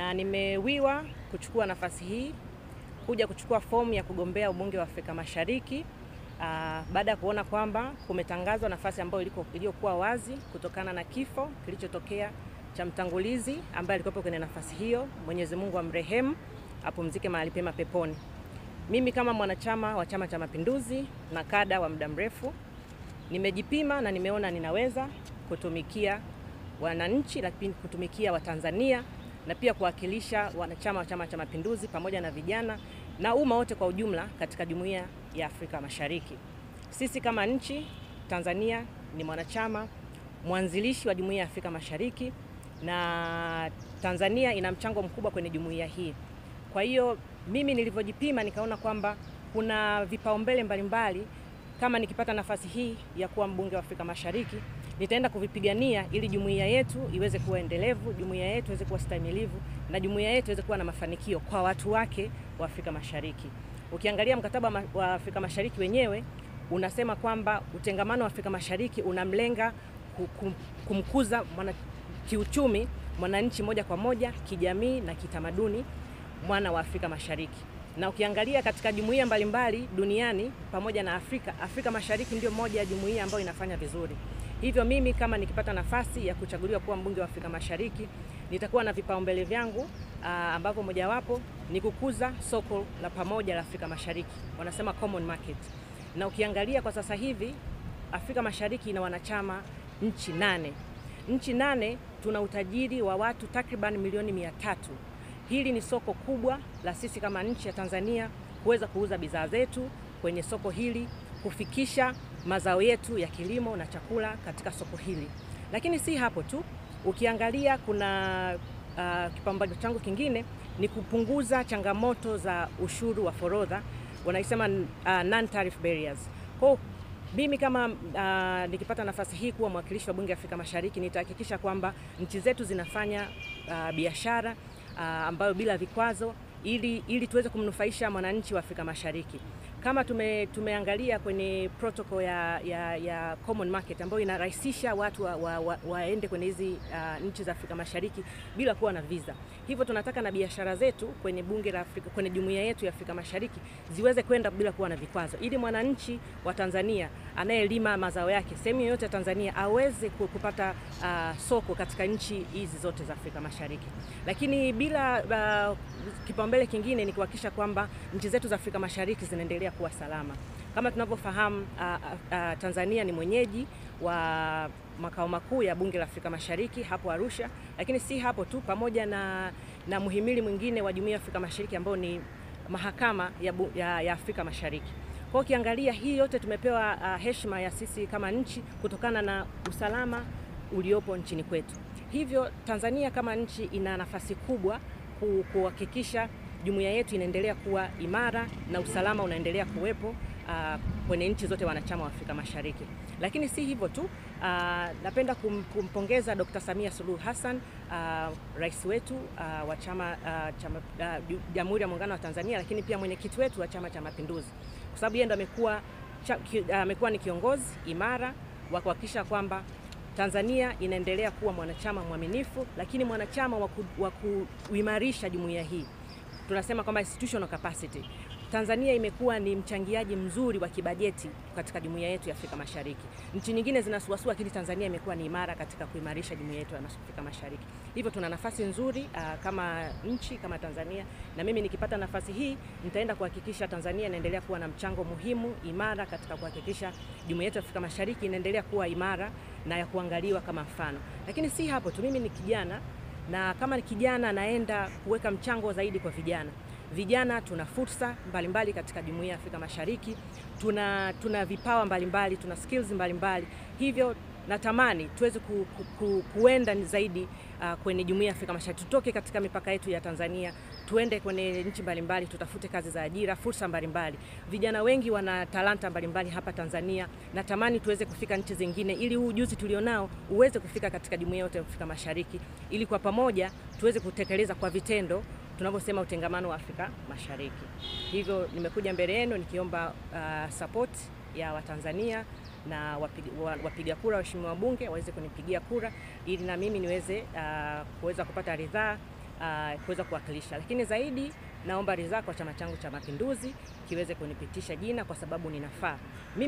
na nimewiwa kuchukua nafasi hii kuja kuchukua fomu ya kugombea ubunge wa Afrika Mashariki uh, baada ya kuona kwamba kumetangazwa nafasi ambayo iliyokuwa wazi kutokana na kifo kilichotokea cha mtangulizi ambaye alikuwepo kwenye nafasi hiyo. Mwenyezi Mungu amrehemu, apumzike mahali pema peponi. Mimi kama mwanachama wa Chama cha Mapinduzi na kada wa muda mrefu nimejipima na nimeona ninaweza kutumikia wananchi, lakini kutumikia Watanzania na pia kuwakilisha wanachama wa Chama cha Mapinduzi pamoja na vijana na umma wote kwa ujumla katika Jumuiya ya Afrika Mashariki. Sisi kama nchi, Tanzania ni mwanachama mwanzilishi wa Jumuiya ya Afrika Mashariki na Tanzania ina mchango mkubwa kwenye jumuiya hii. Kwa hiyo mimi nilivyojipima nikaona kwamba kuna vipaumbele mbalimbali kama nikipata nafasi hii ya kuwa mbunge wa Afrika Mashariki nitaenda kuvipigania ili jumuiya yetu iweze kuwa endelevu, jumuiya yetu iweze kuwa stahimilivu na jumuiya yetu iweze kuwa na mafanikio kwa watu wake wa Afrika Mashariki. Ukiangalia mkataba wa Afrika Mashariki wenyewe unasema kwamba utengamano wa Afrika Mashariki unamlenga kumkuza mwana kiuchumi mwananchi moja kwa moja, kijamii na kitamaduni mwana wa Afrika Mashariki. Na ukiangalia katika jumuiya mbalimbali duniani pamoja na Afrika, Afrika Mashariki ndio moja ya jumuiya ambayo inafanya vizuri. Hivyo mimi kama nikipata nafasi ya kuchaguliwa kuwa mbunge wa Afrika Mashariki nitakuwa na vipaumbele vyangu ambavyo mojawapo ni kukuza soko la pamoja la Afrika Mashariki, wanasema common market. Na ukiangalia kwa sasa hivi Afrika Mashariki ina wanachama nchi nane. Nchi nane tuna utajiri wa watu takriban milioni mia tatu. Hili ni soko kubwa la sisi kama nchi ya Tanzania kuweza kuuza bidhaa zetu kwenye soko hili, kufikisha mazao yetu ya kilimo na chakula katika soko hili. Lakini si hapo tu, ukiangalia kuna uh, kipambano changu kingine ni kupunguza changamoto za ushuru wa forodha, wanaisema uh, non tariff barriers. Kwa mimi kama uh, nikipata nafasi hii kuwa mwakilishi wa bunge Afrika Mashariki nitahakikisha kwamba nchi zetu zinafanya uh, biashara uh, ambayo bila vikwazo ili, ili tuweze kumnufaisha mwananchi wa Afrika Mashariki. Kama tume, tumeangalia kwenye protocol ya, ya, ya common market ambayo inarahisisha watu waende wa, wa, wa kwenye hizi uh, nchi za Afrika Mashariki bila kuwa na visa. Hivyo tunataka na biashara zetu kwenye bunge la Afrika, kwenye jumuiya yetu ya Afrika Mashariki ziweze kwenda bila kuwa na vikwazo, ili mwananchi wa Tanzania anayelima mazao yake sehemu yoyote ya Tanzania aweze kupata uh, soko katika nchi hizi zote za Afrika Mashariki. Lakini bila uh, kipaumbele kingine ni kuhakikisha kwamba nchi zetu za Afrika Mashariki zinaendelea kuwa salama. Kama tunavyofahamu Tanzania ni mwenyeji wa makao makuu ya bunge la Afrika Mashariki hapo Arusha, lakini si hapo tu, pamoja na, na muhimili mwingine wa jumuiya ya Afrika Mashariki ambao ni mahakama ya, ya, ya Afrika Mashariki. Kwa ukiangalia hii yote tumepewa uh, heshima ya sisi kama nchi kutokana na usalama uliopo nchini kwetu. Hivyo Tanzania kama nchi ina nafasi kubwa kuhakikisha jumuiya yetu inaendelea kuwa imara na usalama unaendelea kuwepo uh, kwenye nchi zote wanachama wa Afrika Mashariki. Lakini si hivyo tu, uh, napenda kum, kumpongeza Dr. Samia Suluhu Hassan uh, rais wetu uh, wa chama uh, uh, Jamhuri ya Muungano wa Tanzania, lakini pia mwenyekiti wetu wa Chama cha Mapinduzi, kwa sababu yeye ndo amekuwa amekuwa uh, ni kiongozi imara wa kuhakikisha kwamba Tanzania inaendelea kuwa mwanachama mwaminifu, lakini mwanachama wa kuimarisha jumuiya hii. Tunasema kwamba institutional capacity. Tanzania imekuwa ni mchangiaji mzuri wa kibajeti katika jumuiya yetu ya Afrika Mashariki. Nchi nyingine zinasuasua, lakini Tanzania imekuwa ni imara katika kuimarisha jumuiya yetu ya Afrika Mashariki. Hivyo tuna nafasi nzuri uh, kama nchi kama Tanzania, na mimi nikipata nafasi hii nitaenda kuhakikisha Tanzania inaendelea kuwa na mchango muhimu imara katika kuhakikisha jumuiya yetu ya Afrika Mashariki inaendelea kuwa imara na ya kuangaliwa kama mfano. Lakini si hapo tu, mimi ni kijana na kama ni kijana anaenda kuweka mchango zaidi kwa vijana. Vijana tuna fursa mbalimbali katika jumuiya ya Afrika Mashariki, tuna, tuna vipawa mbalimbali, tuna skills mbalimbali, hivyo natamani tuweze ku, ku, ku, kuenda zaidi uh, kwenye jumuiya ya Afrika Mashariki, tutoke katika mipaka yetu ya Tanzania, tuende kwenye nchi mbalimbali, tutafute kazi za ajira, fursa mbalimbali. Vijana wengi wana talanta mbalimbali hapa Tanzania, natamani tuweze kufika nchi zingine, ili huu ujuzi tulionao uweze kufika katika jumuiya yote ya Afrika Mashariki, ili kwa pamoja tuweze kutekeleza kwa vitendo tunavyosema utengamano wa Afrika Mashariki. Hivyo nimekuja mbele yenu nikiomba uh, support ya Watanzania na wapiga, kura, waheshimiwa wabunge waweze kunipigia kura ili na mimi niweze uh, kuweza kupata ridhaa uh, kuweza kuwakilisha, lakini zaidi naomba ridhaa kwa chama changu cha Mapinduzi kiweze kunipitisha jina kwa sababu ninafaa. Mimi